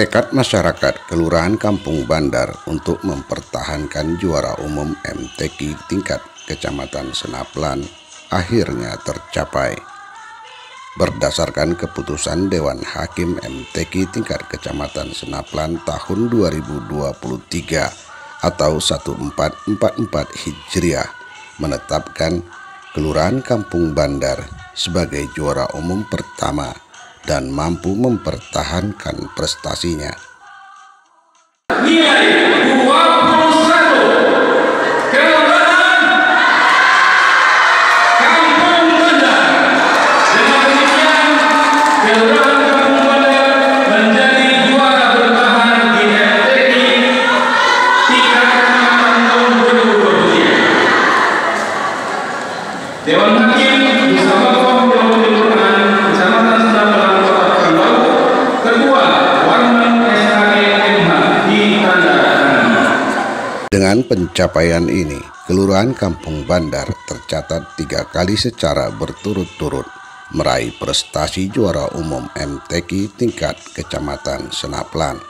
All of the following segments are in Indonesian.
Tekad masyarakat Kelurahan Kampung Bandar untuk mempertahankan juara umum MTQ tingkat Kecamatan Senaplan akhirnya tercapai. Berdasarkan keputusan Dewan Hakim MTQ tingkat Kecamatan Senaplan tahun 2023 atau 1444 Hijriah menetapkan Kelurahan Kampung Bandar sebagai juara umum pertama dan mampu mempertahankan prestasinya. Nilai Dengan pencapaian ini, Kelurahan Kampung Bandar tercatat tiga kali secara berturut-turut meraih prestasi juara umum MTQ tingkat Kecamatan Senaplan.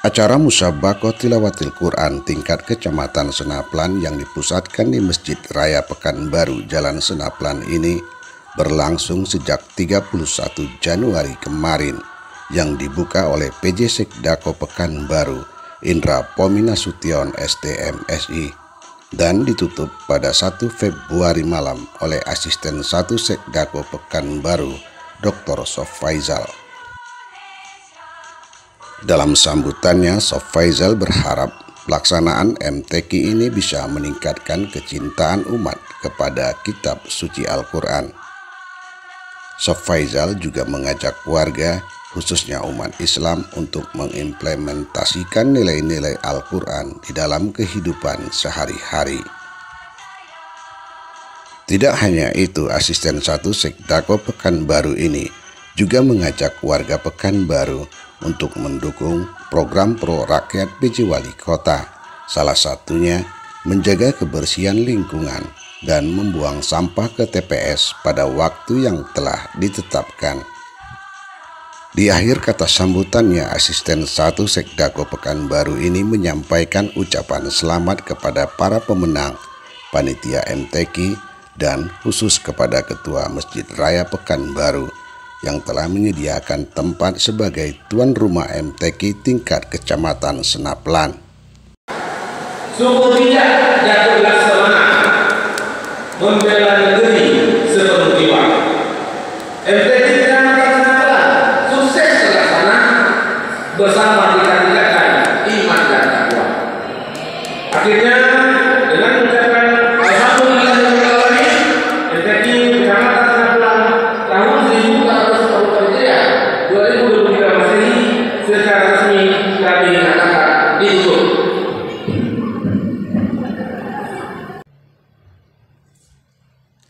Acara Musabako Tilawatil Quran tingkat Kecamatan Senaplan yang dipusatkan di Masjid Raya Pekanbaru Jalan Senaplan ini berlangsung sejak 31 Januari kemarin yang dibuka oleh PJ Sekdako Pekanbaru Indra Pomina Sution STMSI dan ditutup pada 1 Februari malam oleh asisten 1 Sekdako Pekanbaru Dr. Sof Faizal. Dalam sambutannya, Sof Faizal berharap pelaksanaan MTQ ini bisa meningkatkan kecintaan umat kepada kitab suci Al-Quran. Sof Faizal juga mengajak warga khususnya umat Islam untuk mengimplementasikan nilai-nilai Al-Quran di dalam kehidupan sehari-hari. Tidak hanya itu, asisten satu Sekdako Pekanbaru ini juga mengajak warga Pekanbaru untuk mendukung program pro rakyat PJ Wali Kota, salah satunya menjaga kebersihan lingkungan dan membuang sampah ke TPS pada waktu yang telah ditetapkan. Di akhir kata sambutannya, asisten satu Sekdako Pekanbaru ini menyampaikan ucapan selamat kepada para pemenang, panitia MTQ, dan khusus kepada Ketua Masjid Raya Pekanbaru yang telah menyediakan tempat sebagai tuan rumah MTQ tingkat Kecamatan Senaplan. Sungguh tidak jatuh semangat membela negeri sepenuh jiwa. MTQ bersama ditingkatkan iman dan takwa. Akhirnya dengan mengucapkan Alhamdulillahirobbilalamin, FPI Kecamatan Senapulang tahun 1440 Hijriah 2023 Masehi secara resmi kami nyatakan ditutup.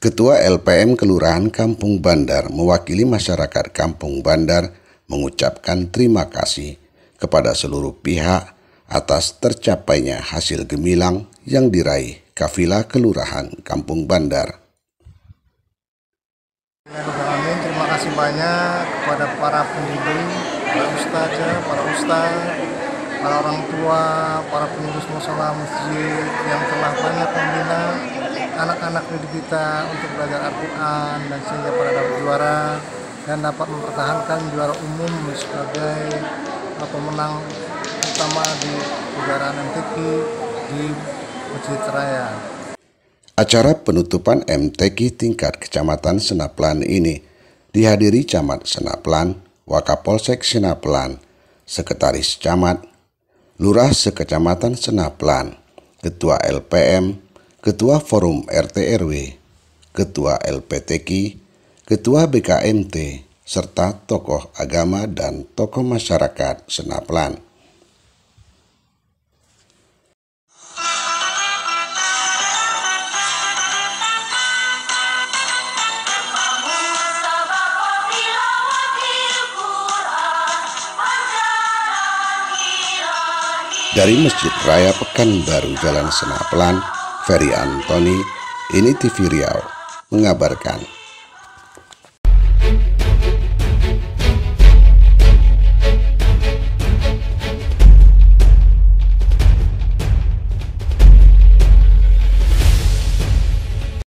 Ketua LPM Kelurahan Kampung Bandar mewakili masyarakat Kampung Bandar mengucapkan terima kasih kepada seluruh pihak atas tercapainya hasil gemilang yang diraih kafilah Kelurahan Kampung Bandar. Terima kasih banyak kepada para pendidik, para ustaz, para ustaz, para orang tua, para pengurus musola masjid yang telah banyak membina anak-anak didik kita untuk belajar Al-Quran dan sehingga pada dapat juara dan dapat mempertahankan juara umum sebagai pemenang utama di kejuaraan MTQ di Masjid Raya. Acara penutupan MTQ tingkat Kecamatan Senaplan ini dihadiri Camat Senaplan, Wakapolsek Senaplan, Sekretaris Camat, Lurah Sekecamatan Senaplan, Ketua LPM, Ketua Forum RT RW, Ketua LPTQ, Ketua BKMT, serta tokoh agama dan tokoh masyarakat Senaplan. Dari Masjid Raya Pekanbaru Jalan Senaplan, Ferry Antoni, ini TV Riau, mengabarkan.